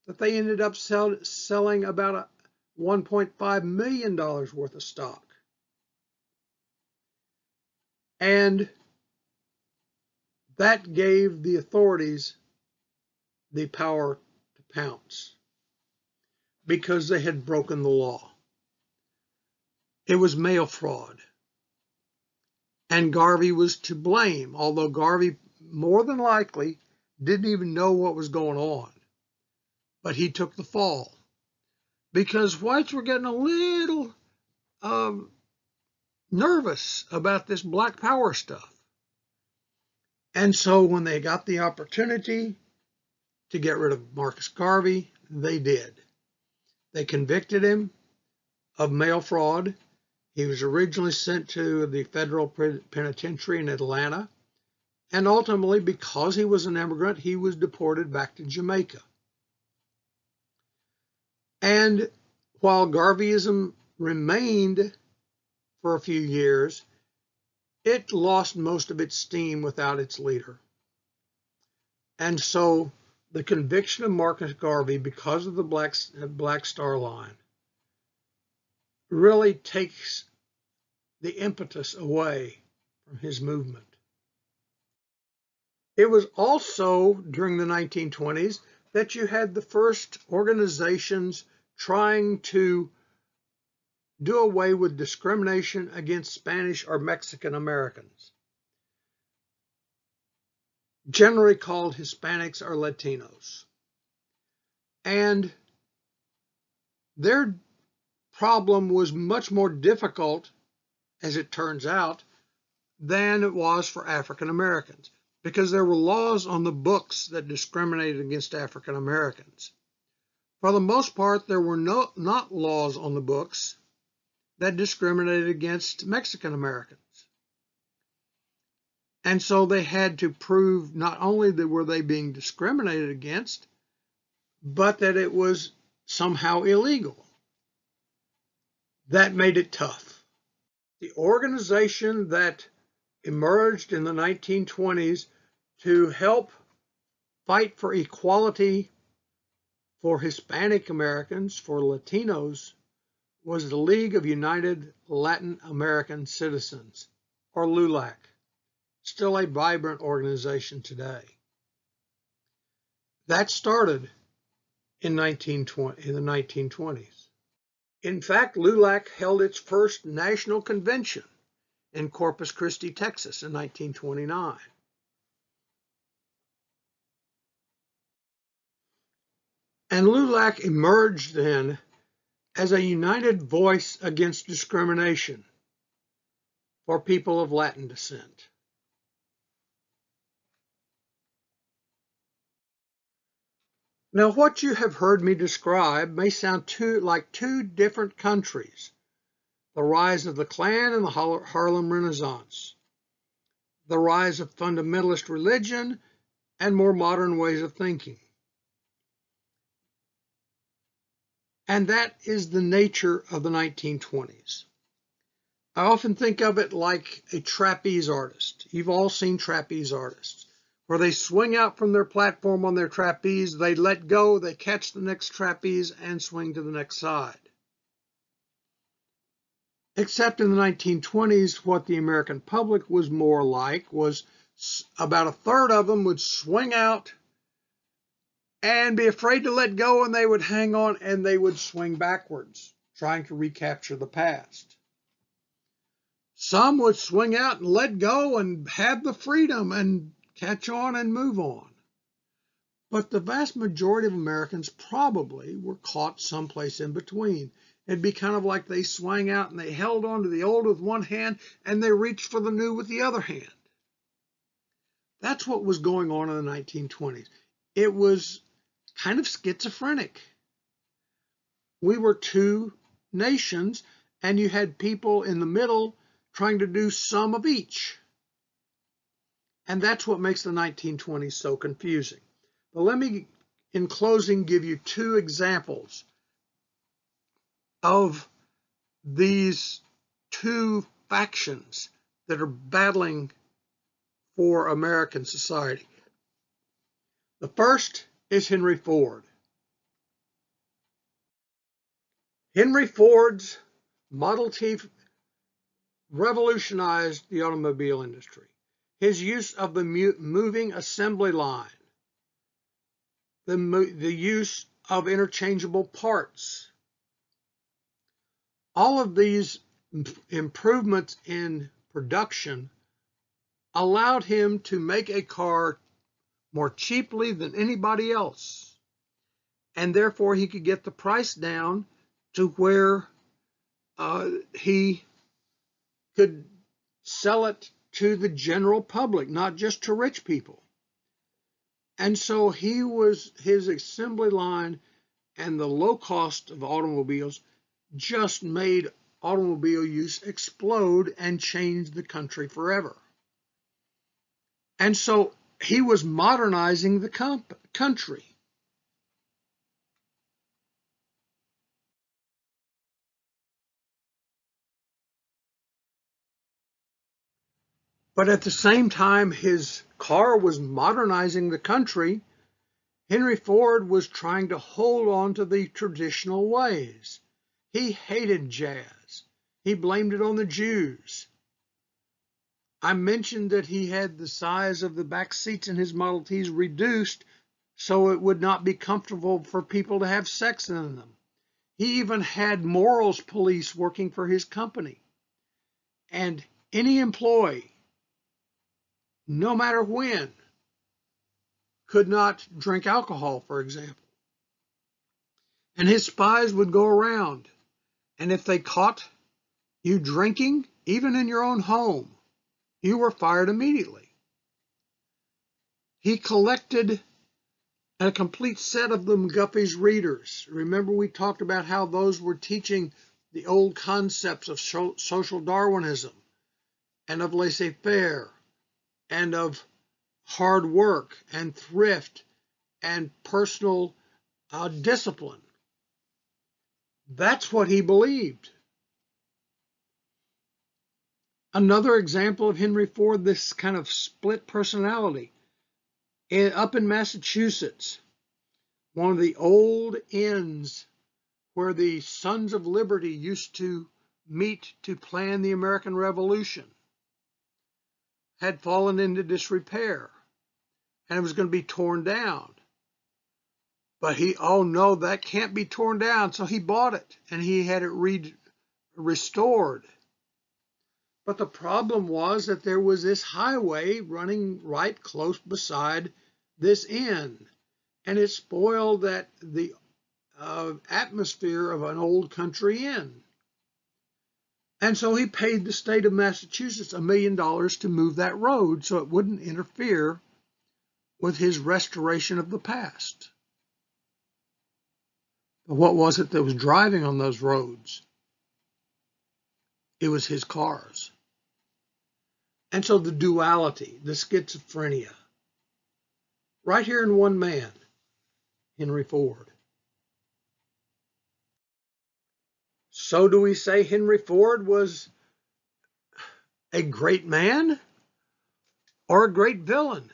that they ended up sell, selling about $1.5 million worth of stock. And that gave the authorities the power to pounce because they had broken the law. It was mail fraud. And Garvey was to blame, although Garvey more than likely didn't even know what was going on. But he took the fall because whites were getting a little um, nervous about this black power stuff. And so when they got the opportunity to get rid of Marcus Garvey, they did. They convicted him of mail fraud. He was originally sent to the federal penitentiary in Atlanta. And ultimately, because he was an immigrant, he was deported back to Jamaica. And while Garveyism remained for a few years, it lost most of its steam without its leader. And so the conviction of Marcus Garvey because of the Black, Black Star Line really takes the impetus away from his movement. It was also during the 1920s that you had the first organizations trying to do away with discrimination against Spanish or Mexican Americans, generally called Hispanics or Latinos. And their problem was much more difficult, as it turns out, than it was for African Americans because there were laws on the books that discriminated against African Americans. For the most part, there were no, not laws on the books that discriminated against Mexican Americans. And so they had to prove not only that were they being discriminated against, but that it was somehow illegal. That made it tough. The organization that emerged in the 1920s to help fight for equality for Hispanic Americans, for Latinos, was the League of United Latin American Citizens, or LULAC, still a vibrant organization today. That started in, 1920, in the 1920s. In fact, LULAC held its first national convention in Corpus Christi, Texas in 1929. And LULAC emerged then as a united voice against discrimination for people of Latin descent. Now, what you have heard me describe may sound too, like two different countries the rise of the Klan and the Harlem Renaissance, the rise of fundamentalist religion and more modern ways of thinking. And that is the nature of the 1920s. I often think of it like a trapeze artist. You've all seen trapeze artists where they swing out from their platform on their trapeze, they let go, they catch the next trapeze and swing to the next side. Except in the 1920s, what the American public was more like was about a third of them would swing out and be afraid to let go, and they would hang on and they would swing backwards, trying to recapture the past. Some would swing out and let go and have the freedom and catch on and move on. But the vast majority of Americans probably were caught someplace in between. It'd be kind of like they swung out and they held on to the old with one hand and they reached for the new with the other hand. That's what was going on in the 1920s. It was kind of schizophrenic. We were two nations, and you had people in the middle trying to do some of each. And that's what makes the 1920s so confusing. But let me, in closing, give you two examples of these two factions that are battling for American society. The first is Henry Ford. Henry Ford's Model T revolutionized the automobile industry. His use of the moving assembly line, the, the use of interchangeable parts, all of these improvements in production allowed him to make a car more cheaply than anybody else. And therefore, he could get the price down to where uh, he could sell it to the general public, not just to rich people. And so he was, his assembly line and the low cost of automobiles just made automobile use explode and change the country forever. And so he was modernizing the country. But at the same time, his car was modernizing the country. Henry Ford was trying to hold on to the traditional ways. He hated jazz. He blamed it on the Jews. I mentioned that he had the size of the back seats in his Model Ts reduced so it would not be comfortable for people to have sex in them. He even had morals police working for his company. And any employee, no matter when, could not drink alcohol, for example. And his spies would go around, and if they caught you drinking, even in your own home, you were fired immediately. He collected a complete set of the McGuffey's readers. Remember we talked about how those were teaching the old concepts of social Darwinism and of laissez-faire and of hard work and thrift and personal uh, discipline. That's what he believed. Another example of Henry Ford, this kind of split personality. Up in Massachusetts, one of the old inns where the Sons of Liberty used to meet to plan the American Revolution had fallen into disrepair and it was going to be torn down. But he, oh no, that can't be torn down. So he bought it and he had it re- restored. But the problem was that there was this highway running right close beside this inn. And it spoiled that the uh, atmosphere of an old country inn. And so he paid the state of Massachusetts a million dollars to move that road so it wouldn't interfere with his restoration of the past. But what was it that was driving on those roads? It was his cars. And so the duality, the schizophrenia, right here in one man, Henry Ford. So do we say Henry Ford was a great man or a great villain?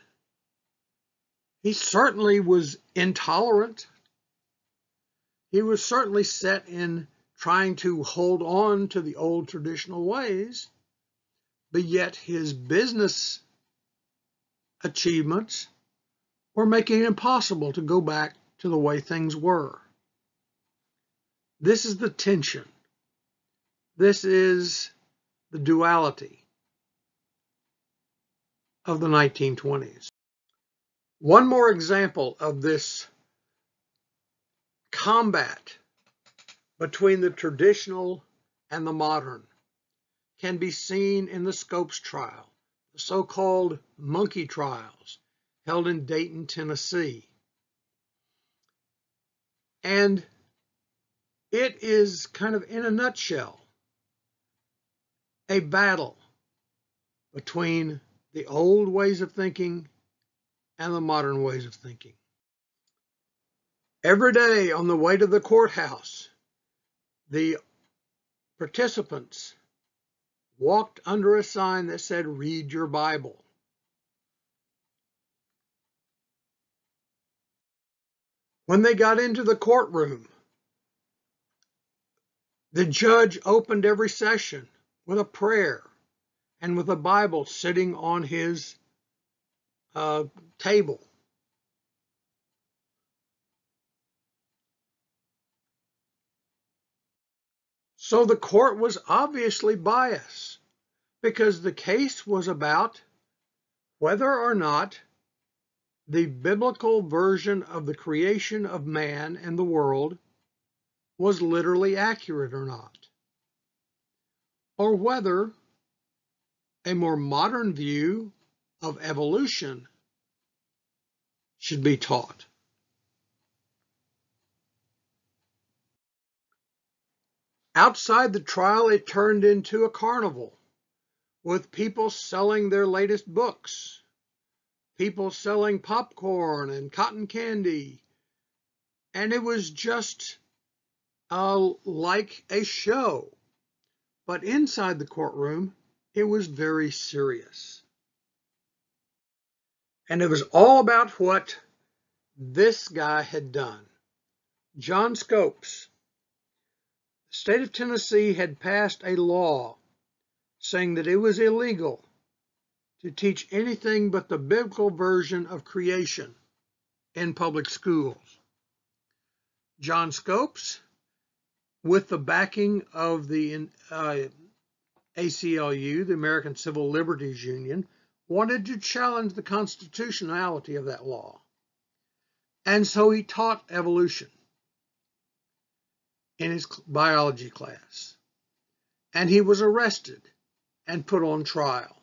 He certainly was intolerant. He was certainly set in trying to hold on to the old traditional ways, but yet his business achievements were making it impossible to go back to the way things were. This is the tension. This is the duality of the 1920s. One more example of this combat between the traditional and the modern can be seen in the Scopes trial, the so-called monkey trials held in Dayton, Tennessee. And it is kind of in a nutshell a battle between the old ways of thinking and the modern ways of thinking. Every day on the way to the courthouse, the participants walked under a sign that said, Read your Bible. When they got into the courtroom, the judge opened every session with a prayer and with a Bible sitting on his uh, table. So the court was obviously biased because the case was about whether or not the biblical version of the creation of man and the world was literally accurate or not, or whether a more modern view of evolution should be taught. Outside the trial, it turned into a carnival with people selling their latest books, people selling popcorn and cotton candy. And it was just uh, like a show. But inside the courtroom, it was very serious. And it was all about what this guy had done. John Scopes. The state of Tennessee had passed a law saying that it was illegal to teach anything but the biblical version of creation in public schools. John Scopes, with the backing of the uh, ACLU, the American Civil Liberties Union, wanted to challenge the constitutionality of that law. And so he taught evolution in his biology class. And he was arrested and put on trial.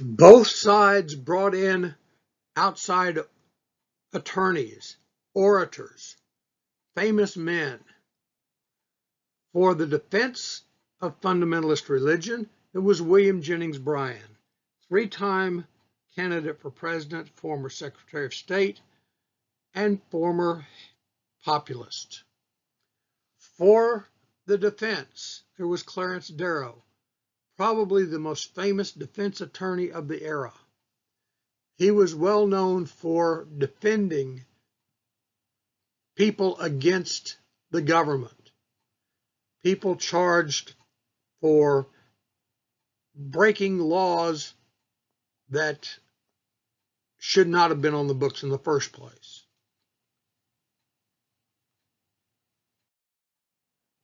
Both sides brought in outside attorneys, orators, famous men for the defense of fundamentalist religion. It was William Jennings Bryan, three-time candidate for president, former Secretary of State, and former populist. For the defense, there was Clarence Darrow, probably the most famous defense attorney of the era. He was well known for defending people against the government, people charged for breaking laws that should not have been on the books in the first place.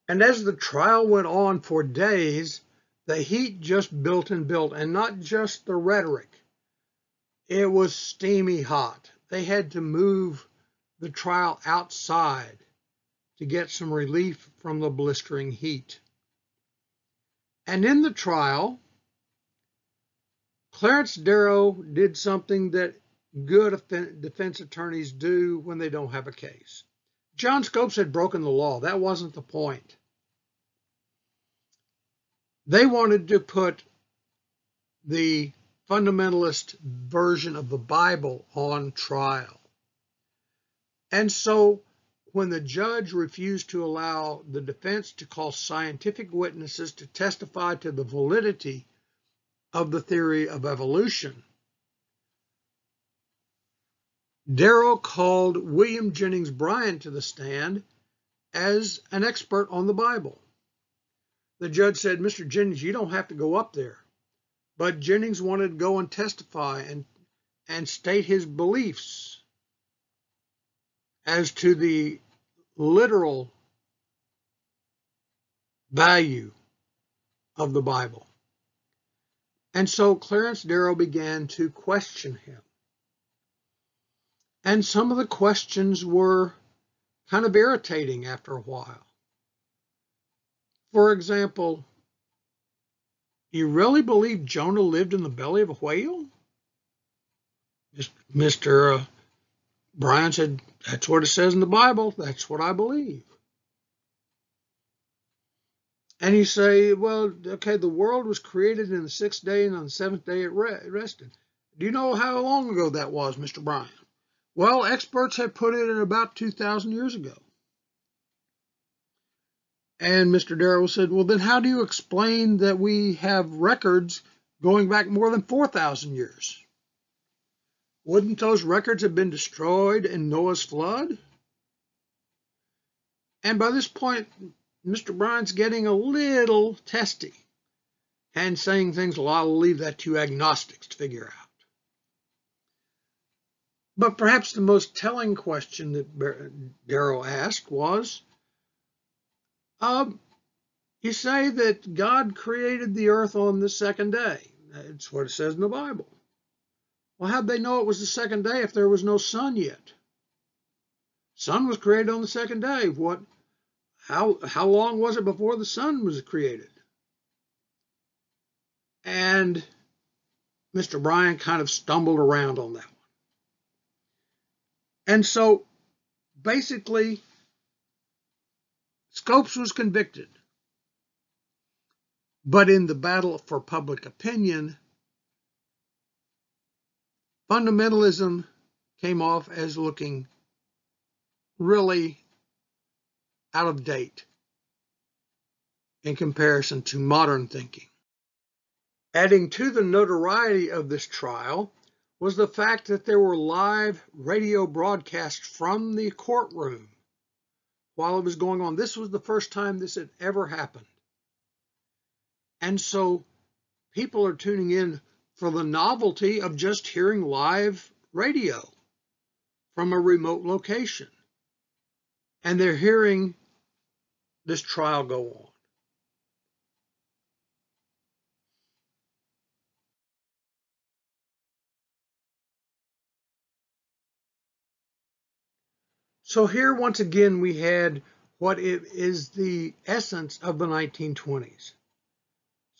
And as the trial went on for days, the heat just built and built, and not just the rhetoric. It was steamy hot. They had to move the trial outside to get some relief from the blistering heat. And in the trial, Clarence Darrow did something that good defense attorneys do when they don't have a case. John Scopes had broken the law. That wasn't the point. They wanted to put the fundamentalist version of the Bible on trial. And so when the judge refused to allow the defense to call scientific witnesses to testify to the validity of the theory of evolution, Darrow called William Jennings Bryan to the stand as an expert on the Bible. The judge said, Mr. Jennings, you don't have to go up there. But Jennings wanted to go and testify and, and state his beliefs as to the literal value of the Bible. And so Clarence Darrow began to question him. And some of the questions were kind of irritating after a while. For example, you really believe Jonah lived in the belly of a whale? Mr. Uh, Bryan said, That's what it says in the Bible. That's what I believe. And you say, Well, okay, the world was created in the sixth day, and on the seventh day it rested. Do you know how long ago that was, Mr. Bryan? Well, experts have put it at about 2,000 years ago. And Mr. Darrow said, Well, then how do you explain that we have records going back more than 4,000 years? Wouldn't those records have been destroyed in Noah's flood? And by this point, Mr. Bryan's getting a little testy and saying things, well, I'll leave that to agnostics to figure out. But perhaps the most telling question that Darrow asked was, um, you say that God created the earth on the second day. That's what it says in the Bible. Well, how'd they know it was the second day if there was no sun yet? Sun was created on the second day. What? How how long was it before the sun was created? And Mr. Bryan kind of stumbled around on that one. And so basically Scopes was convicted. But in the battle for public opinion, fundamentalism came off as looking really out of date in comparison to modern thinking. Adding to the notoriety of this trial was the fact that there were live radio broadcasts from the courtroom while it was going on. This was the first time this had ever happened. And so people are tuning in for the novelty of just hearing live radio from a remote location. And they're hearing this trial go on. So here, once again, we had what is the essence of the 1920s.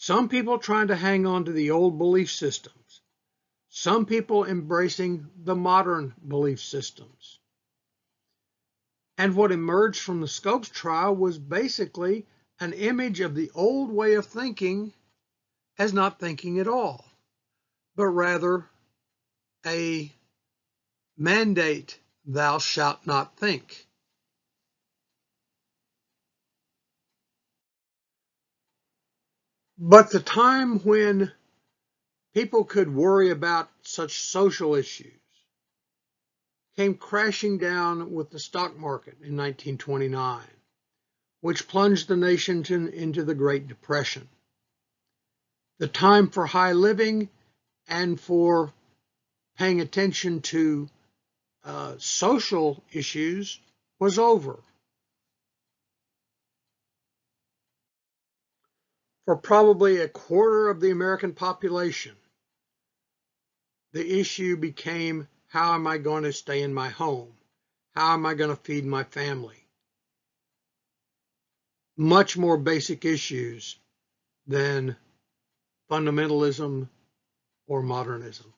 Some people trying to hang on to the old belief systems. some people embracing the modern belief systems. And what emerged from the Scopes trial was basically an image of the old way of thinking as not thinking at all, but rather a mandate, thou shalt not think. But the time when people could worry about such social issues came crashing down with the stock market in 1929, which plunged the nation to, into the Great Depression. The time for high living and for paying attention to uh, social issues was over. For probably a quarter of the American population, the issue became how am I going to stay in my home? How am I going to feed my family? Much more basic issues than fundamentalism or modernism.